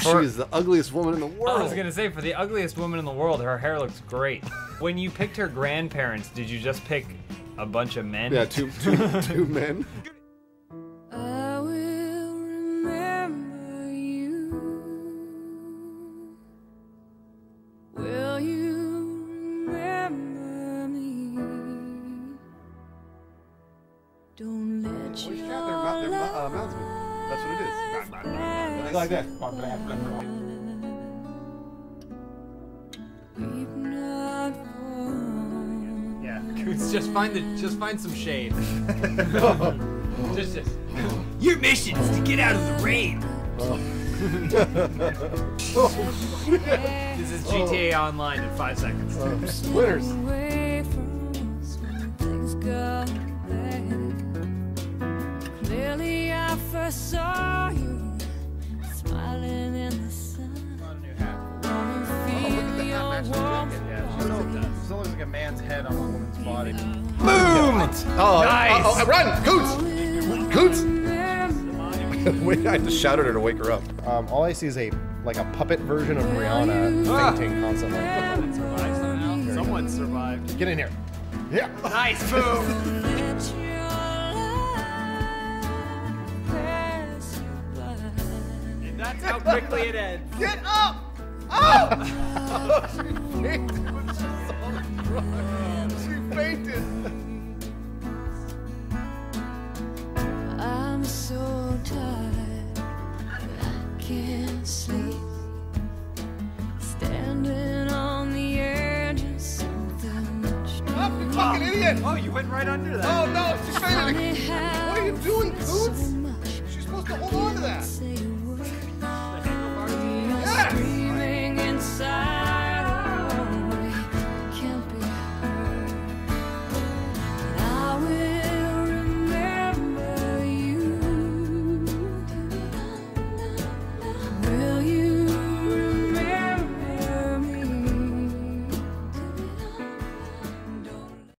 She's the ugliest woman in the world. I was gonna say, for the ugliest woman in the world, her hair looks great. when you picked her grandparents, did you just pick a bunch of men? Yeah, two, two, two men. I will remember you. Will you remember me? Don't let Holy your crap, they're, mou- uh, love mountsmen. That's what it is. Like that. weep not for Yeah. Coots, just find the, just find some shade. just, just. Your mission is to get out of the rain. This is GTA Online in five seconds. Splitters. Saw you smiling in the sun. Wanna feel your warmth. Still looks like a man's head on a woman's body. Oh, Nice. oh, oh, run! Coots! Coots! Wait, I had to shout at her to wake her up. Um, all I see is a like a puppet version of Rihanna fainting constantly. Someone survived. Get in here. Yeah. Nice boom. that's how quickly it ends. Get up! Oh! she fainted when she saw the truck. She fainted. I'm so tired, I can't sleep. Standing on the edge of something Up, you fucking idiot! Oh, you went right under that. Oh no, she fainted. Funny how What are you doing, Coots?